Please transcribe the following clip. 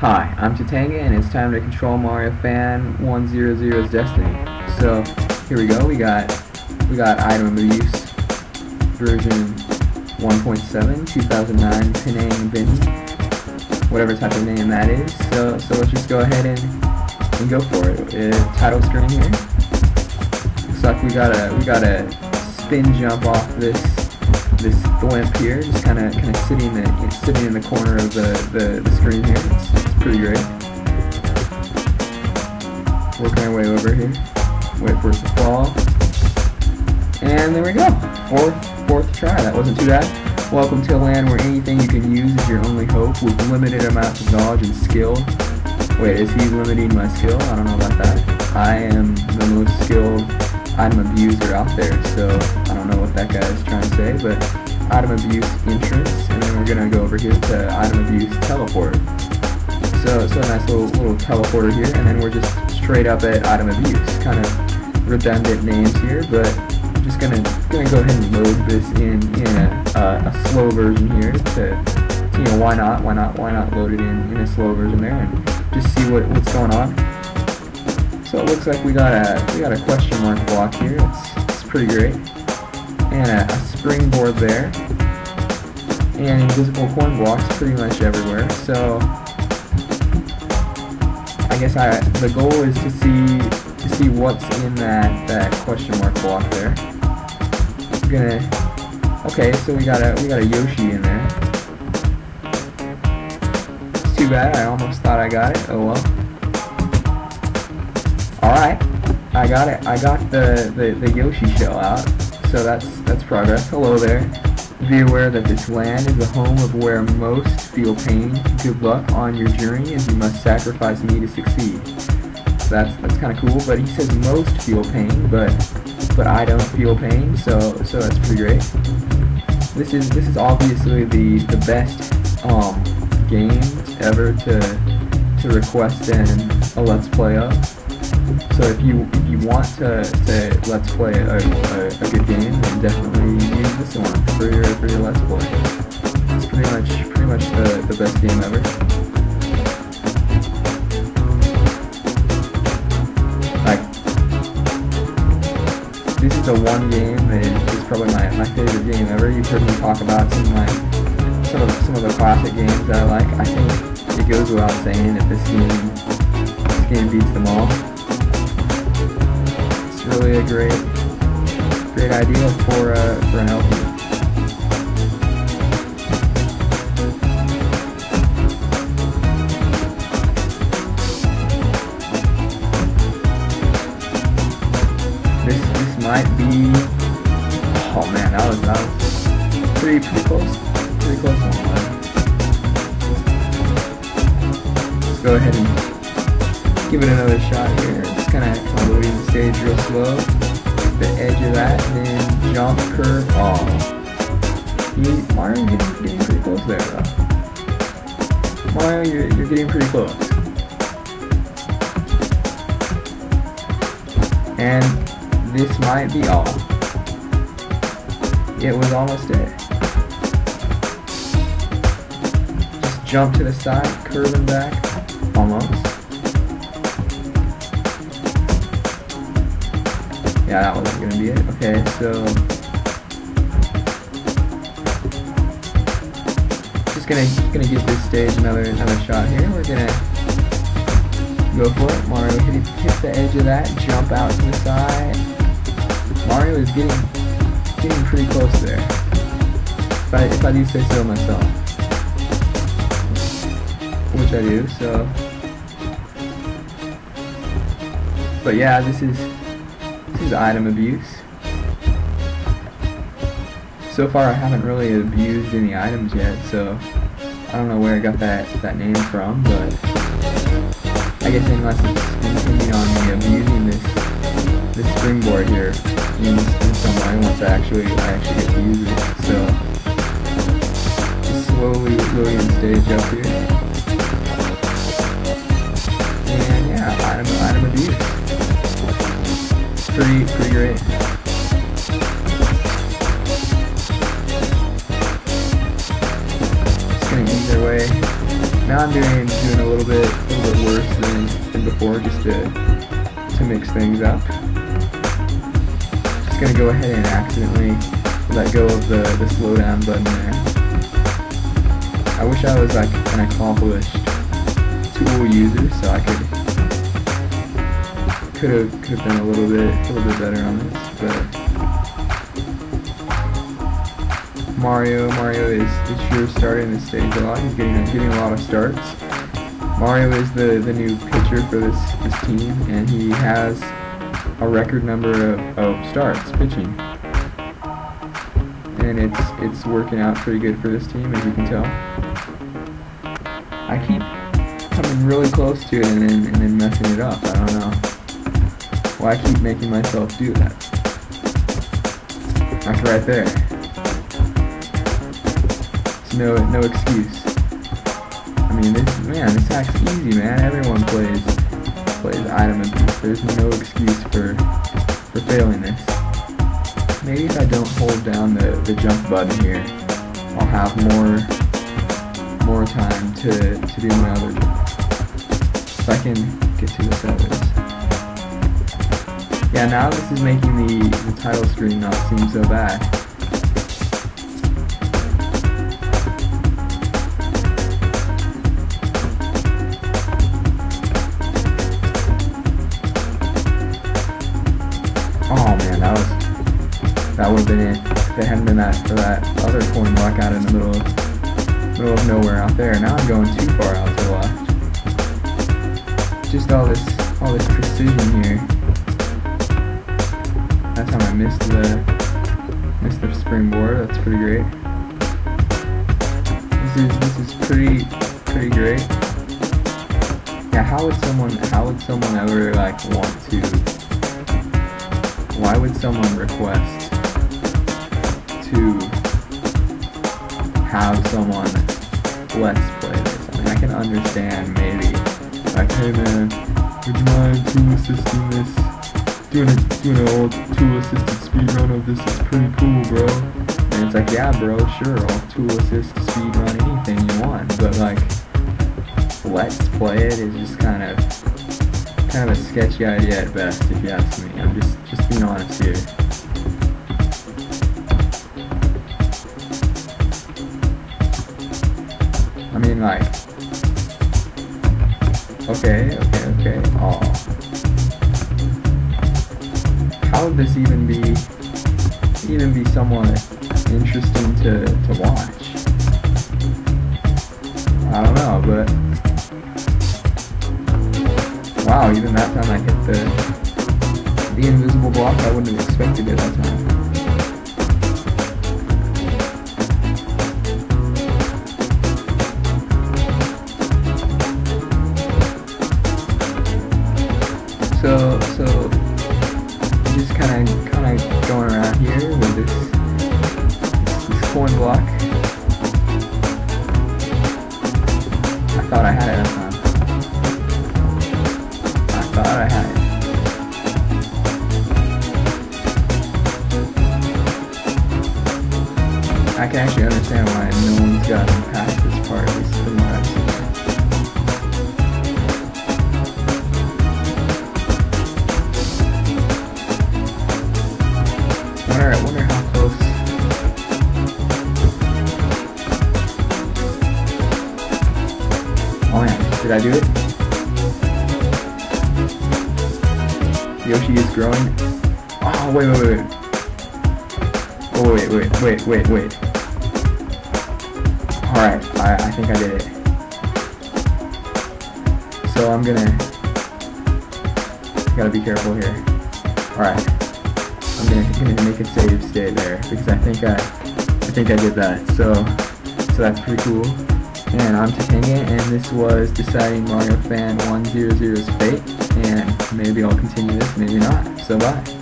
Hi, I'm Tatanga and it's time to control Mario Fan 100's destiny. So here we go, we got we got item abuse version 1.7, 2009 Penang Bin, whatever type of name that is. So so let's just go ahead and, and go for it. Uh, title screen here. Looks like we got a we got a spin jump off this this blimp here, just kind of kind of sitting in, sitting in the corner of the, the, the screen here. It's pretty great. Working our way over here. Wait for it to fall. And there we go. Fourth fourth try. That wasn't too bad. Welcome to a land where anything you can use is your only hope with limited amounts of knowledge and skill. Wait, is he limiting my skill? I don't know about that. I am the most skilled item abuser out there, so I don't know what that guy is trying to say, but item abuse entrance, and then we're gonna go over here to item abuse teleport. So, so a nice little, little teleporter here, and then we're just straight up at item abuse. Kind of redundant names here, but I'm just gonna gonna go ahead and load this in in a, uh, a slow version here to, you know, why not? Why not? Why not load it in in a slow version there and just see what what's going on. So it looks like we got a we got a question mark block here. It's, it's pretty great, and a, a springboard there, and invisible coin blocks pretty much everywhere. So guess I the goal is to see to see what's in that that question mark block there. We're gonna okay, so we got a we got a Yoshi in there. It's too bad. I almost thought I got it. Oh well. Alright, I got it. I got the, the, the Yoshi shell out, so that's that's progress. Hello there. Be aware that this land is the home of where most feel pain. Good luck on your journey as you must sacrifice me to succeed. That's that's kind of cool, but he says most feel pain, but but I don't feel pain, so so that's pretty great. This is this is obviously the the best um, game ever to to request in a let's play of. So if you if you want to, to let's play a, a, a good game, then definitely use this one for your the one game is probably my, my favorite game ever. You've heard me talk about some of my some of some of the classic games that I like. I think it goes without saying that this game this game beats them all It's really a great, great idea for uh, for an LP. Might be. Oh man, that was that was pretty pretty close, pretty close one. Let's go ahead and give it another shot here Just kind of loading the stage real slow. The edge of that, and then jump, curve, oh. You, Mario, you're getting, getting pretty close there, though. Mario, you're, you're getting pretty close. And this might be all. It was almost it. Just jump to the side, curving back, almost. Yeah, that wasn't gonna be it. Okay, so just gonna gonna give this stage another another shot here. We're gonna go for it. Mario hit, hit the edge of that, jump out to the side. Mario is getting getting pretty close there. If I if I do say so myself, which I do. So, but yeah, this is this is item abuse. So far I haven't really abused any items yet, so I don't know where I got that, that name from, but I guess unless it's intending on me abusing this this springboard here in, in some way once I actually I actually get to use it. So just slowly the stage up here. And yeah, item item abuse pretty pretty great. Just gonna our way. Now I'm doing doing a little little bit, a little bit worse than, than before, just to to mix things up. Gonna go ahead and accidentally let go of the the slow down button there. I wish I was like an accomplished tool user, so I could could have could have been a little bit a little bit better on this, but. Mario. Mario is, is sure starting the stage a lot. He's getting getting a lot of starts. Mario is the, the new pitcher for this, this team, and he has a record number of, of starts pitching. And it's it's working out pretty good for this team, as you can tell. I keep coming really close to it and then, and then messing it up. I don't know. Why I keep making myself do that. That's right there no no excuse. I mean, this man, this hack's easy, man. Everyone plays plays item abuse. There's no excuse for for failing this. Maybe if I don't hold down the the jump button here, I'll have more more time to to do my other. If I can get to the feathers. Yeah, now this is making the, the title screen not seem so bad. Been. If it hadn't been that for that other coin block out in the middle of middle of nowhere out there. Now I'm going too far out to the left. Just all this all this precision here. That time I missed the missed the springboard. That's pretty great. This is this is pretty pretty great. Yeah, how would someone how would someone ever like want to why would someone request to have someone let's play this. I mean, I can understand maybe, like, hey man, would you mind tool assisting this? Doing a doing an old tool assisted speed run of this is pretty cool, bro. And it's like, yeah, bro, sure, I'll tool assist speed run anything you want, but like, let's play it is just kind of kind of a sketchy idea at best, if you ask me. I'm just just being honest here. Mean, like, okay, okay, okay. Oh, how would this even be, even be somewhat interesting to to watch? I don't know, but wow, even that time I hit the the invisible block, I wouldn't have expected it that time. Thought I had it Did I do it? Yoshi is growing. Oh, wait, wait, wait. Oh, wait, wait, wait, wait, wait. Alright, I, I think I did it. So I'm gonna... Gotta be careful here. Alright. I'm gonna, gonna make a save state there because I think I, I think I did that. So, so that's pretty cool. And I'm Tatanga, and this was Deciding Mario Fan 100's Fate, and maybe I'll continue this, maybe not. So bye.